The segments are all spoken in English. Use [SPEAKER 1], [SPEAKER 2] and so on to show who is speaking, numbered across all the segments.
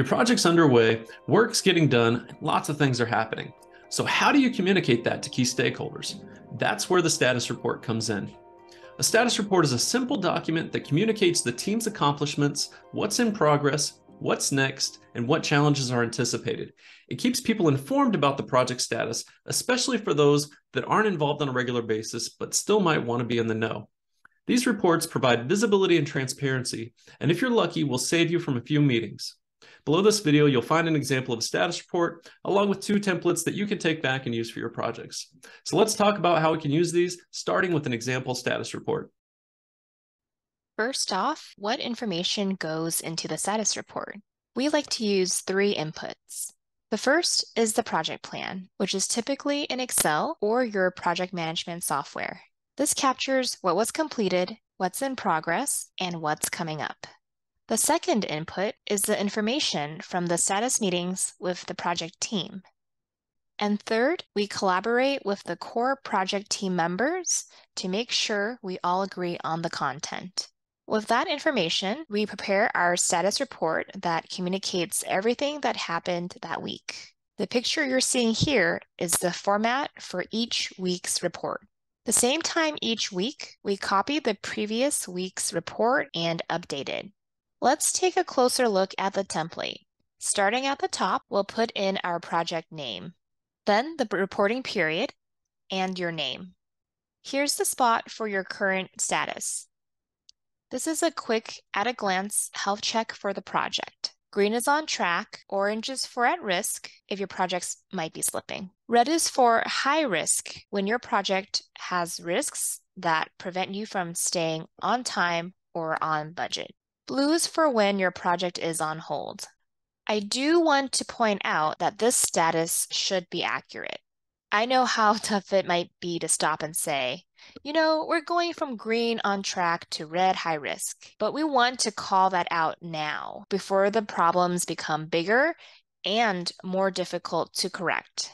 [SPEAKER 1] Your project's underway, work's getting done, lots of things are happening. So, how do you communicate that to key stakeholders? That's where the status report comes in. A status report is a simple document that communicates the team's accomplishments, what's in progress, what's next, and what challenges are anticipated. It keeps people informed about the project status, especially for those that aren't involved on a regular basis but still might want to be in the know. These reports provide visibility and transparency, and if you're lucky, will save you from a few meetings. Below this video, you'll find an example of a status report along with two templates that you can take back and use for your projects. So let's talk about how we can use these, starting with an example status report.
[SPEAKER 2] First off, what information goes into the status report? We like to use three inputs. The first is the project plan, which is typically in Excel or your project management software. This captures what was completed, what's in progress, and what's coming up. The second input is the information from the status meetings with the project team. And third, we collaborate with the core project team members to make sure we all agree on the content. With that information, we prepare our status report that communicates everything that happened that week. The picture you're seeing here is the format for each week's report. The same time each week, we copy the previous week's report and update it. Let's take a closer look at the template. Starting at the top, we'll put in our project name, then the reporting period, and your name. Here's the spot for your current status. This is a quick, at-a-glance health check for the project. Green is on track, orange is for at risk if your projects might be slipping. Red is for high risk when your project has risks that prevent you from staying on time or on budget. Is for when your project is on hold. I do want to point out that this status should be accurate. I know how tough it might be to stop and say, you know, we're going from green on track to red high risk, but we want to call that out now before the problems become bigger and more difficult to correct.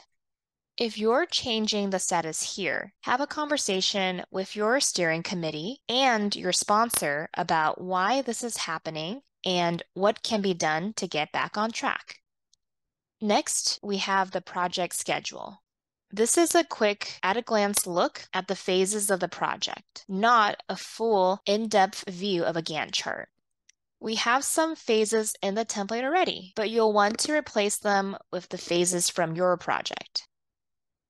[SPEAKER 2] If you're changing the status here, have a conversation with your steering committee and your sponsor about why this is happening and what can be done to get back on track. Next, we have the project schedule. This is a quick at a glance look at the phases of the project, not a full in-depth view of a Gantt chart. We have some phases in the template already, but you'll want to replace them with the phases from your project.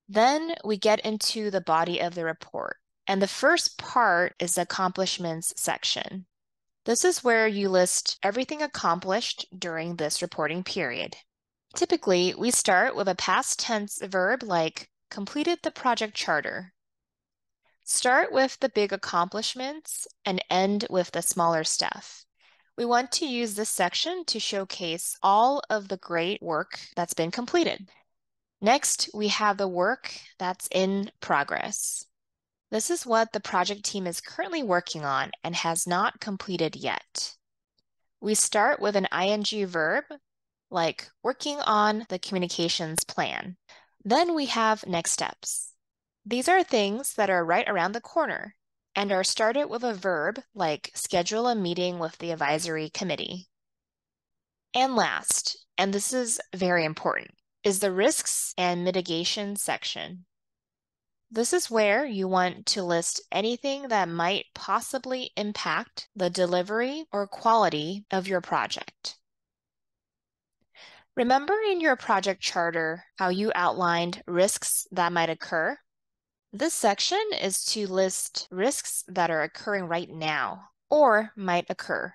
[SPEAKER 2] Then we get into the body of the report. And the first part is the accomplishments section. This is where you list everything accomplished during this reporting period. Typically, we start with a past tense verb like completed the project charter. Start with the big accomplishments and end with the smaller stuff. We want to use this section to showcase all of the great work that's been completed. Next, we have the work that's in progress. This is what the project team is currently working on and has not completed yet. We start with an ing verb, like working on the communications plan. Then we have next steps. These are things that are right around the corner and are started with a verb like schedule a meeting with the advisory committee. And last, and this is very important, is the risks and mitigation section. This is where you want to list anything that might possibly impact the delivery or quality of your project. Remember in your project charter how you outlined risks that might occur? This section is to list risks that are occurring right now or might occur.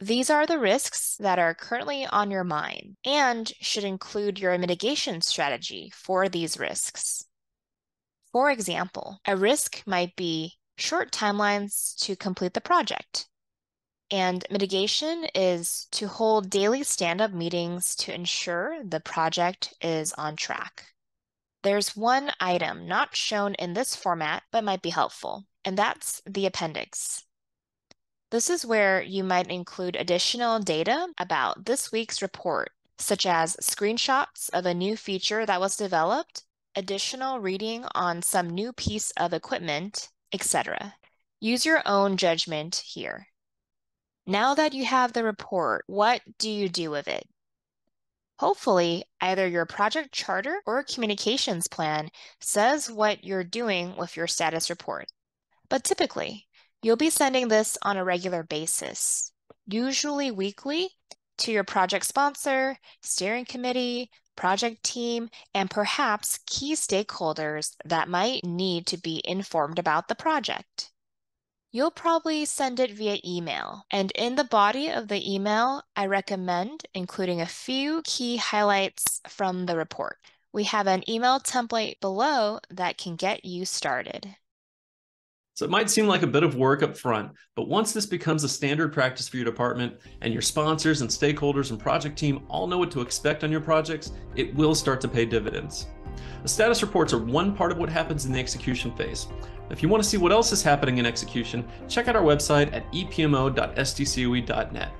[SPEAKER 2] These are the risks that are currently on your mind and should include your mitigation strategy for these risks. For example, a risk might be short timelines to complete the project. And mitigation is to hold daily stand up meetings to ensure the project is on track. There's one item not shown in this format but might be helpful, and that's the appendix. This is where you might include additional data about this week's report, such as screenshots of a new feature that was developed, additional reading on some new piece of equipment, etc. Use your own judgment here. Now that you have the report, what do you do with it? Hopefully, either your project charter or communications plan says what you're doing with your status report. But typically, you'll be sending this on a regular basis, usually weekly, to your project sponsor, steering committee, project team, and perhaps key stakeholders that might need to be informed about the project. You'll probably send it via email. And in the body of the email, I recommend including a few key highlights from the report. We have an email template below that can get you started.
[SPEAKER 1] So it might seem like a bit of work up front, but once this becomes a standard practice for your department and your sponsors and stakeholders and project team all know what to expect on your projects, it will start to pay dividends. The status reports are one part of what happens in the execution phase. If you want to see what else is happening in execution, check out our website at epmo.sdcoe.net.